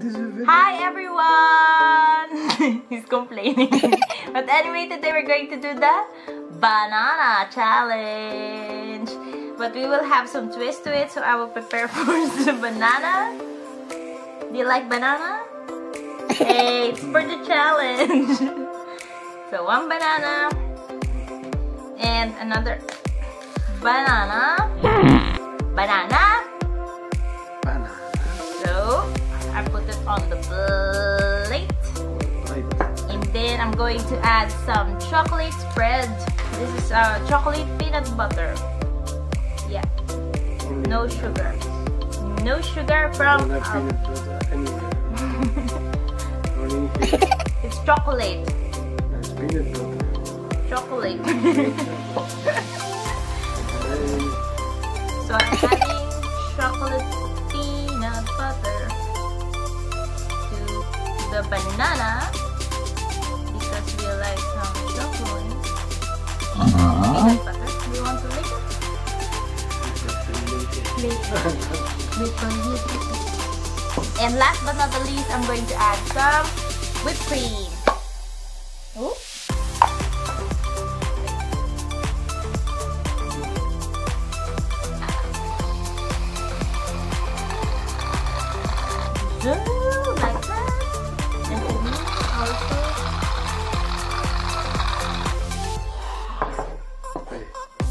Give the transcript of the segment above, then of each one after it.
this is video. Hi everyone! He's complaining. but anyway, today we're going to do the banana challenge. But we will have some twist to it, so I will prepare first the banana. Do you like banana? Hey, it's for the challenge. so one banana and another. Banana. Banana. On the plate. And then I'm going to add some chocolate spread. This is uh, chocolate peanut butter. Yeah, no sugar. No sugar from. um, peanut butter anywhere. Only here. it's chocolate. Peanut butter. Chocolate. So I'm adding the banana because we like some chocolate. Uh-huh. Butter. Do you want to lick it? And last but not the least, I'm going to add some whipped cream.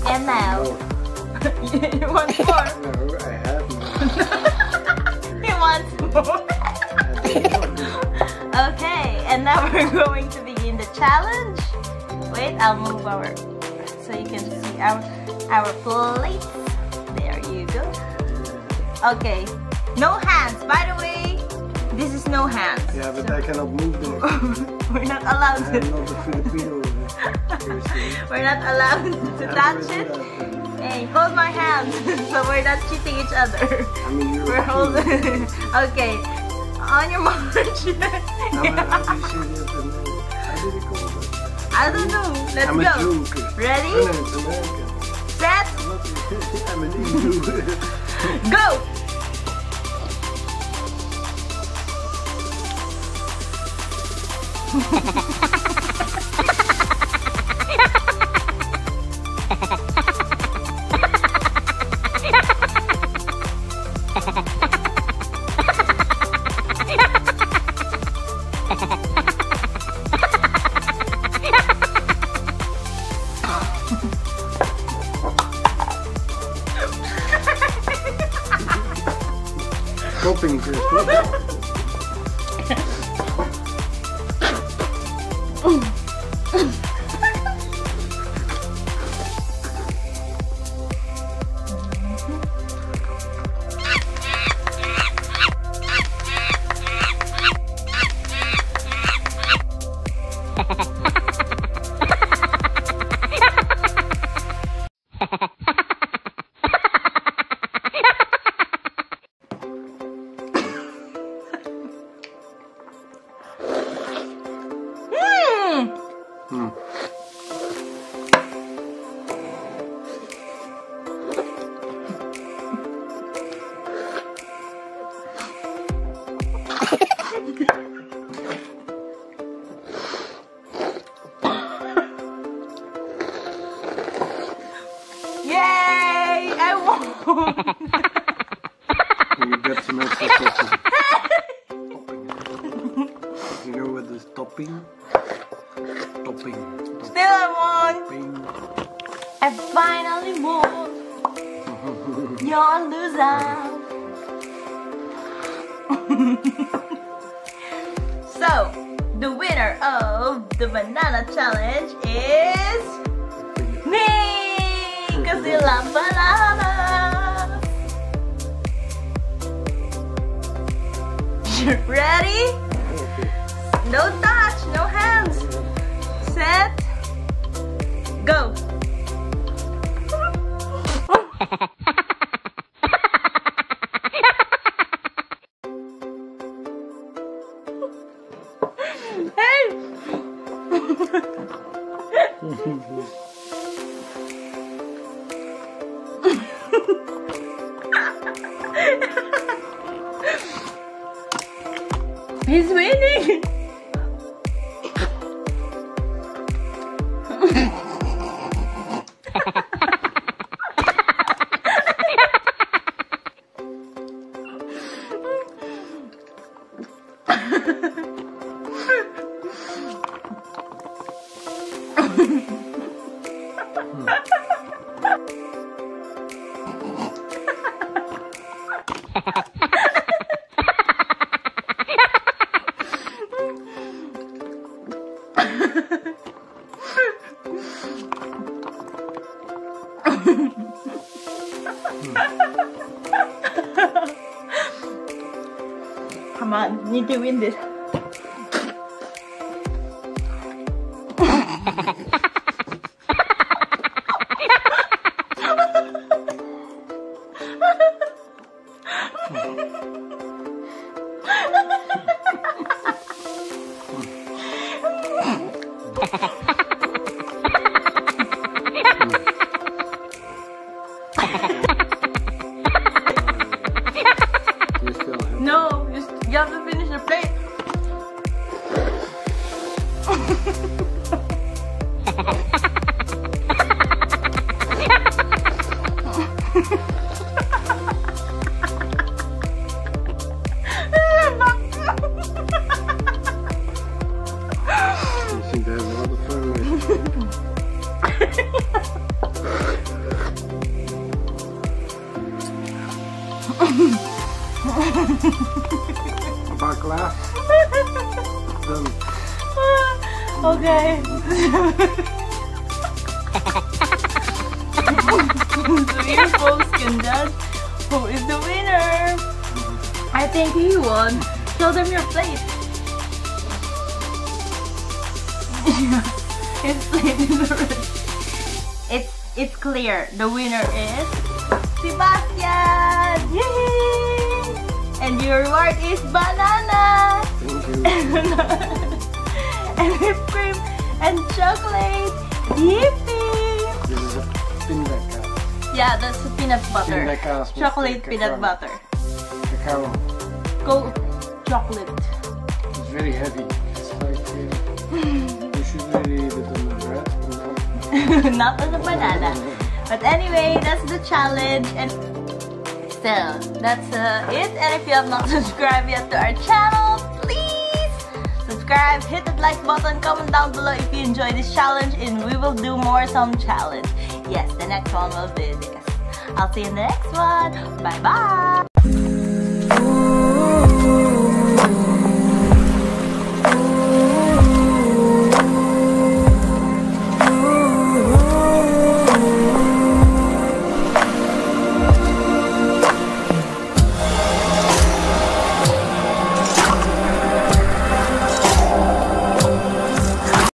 More. you want more? No, I have more. He wants more. I don't want Okay, and now we're going to begin the challenge. Wait, I'll move over so you can see our our plate. There you go. Okay, no hands. By the way, this is no hands. Yeah, but I cannot move there. we're not allowed I'm to. not a Filipino. We're not allowed to touch it. Hey, hold my hand, so we're not cheating each other. I mean, We're holding. okay, on your march. I'm a, how do you say that? in, How do you call that? I don't know. Let's I'm go. Ready? No, no, it's American. Set, I'm not. I'm an Hindu. go! You get some extra topping. topping. You know what is topping? Topping. Still I won! Topping. I finally won! You're a loser! so, the winner of the banana challenge is me! Cause you love banana! ready? No He's winning! Come on, need to win this. you have to okay. so you folks can judge who is the winner. I think he won. Show them your plate. His plate is already. It's it's clear. The winner is Sebastian. Yay! And your reward is banana. and whipped cream and chocolate. Yippee! This is a pindakaas. Yeah, that's the peanut butter. Pindakaas Chocolate peanut butter. Cacao. Go chocolate. It's very heavy. It's like uh, you should really eat it on the bread. Not on the banana. But anyway, that's the challenge and still, that's uh, it. And if you have not subscribed yet to our channel, subscribe, hit that like button, comment down below if you enjoy this challenge and we will do more some challenge. Yes, the next one will be this. I'll see you in the next one. Bye bye.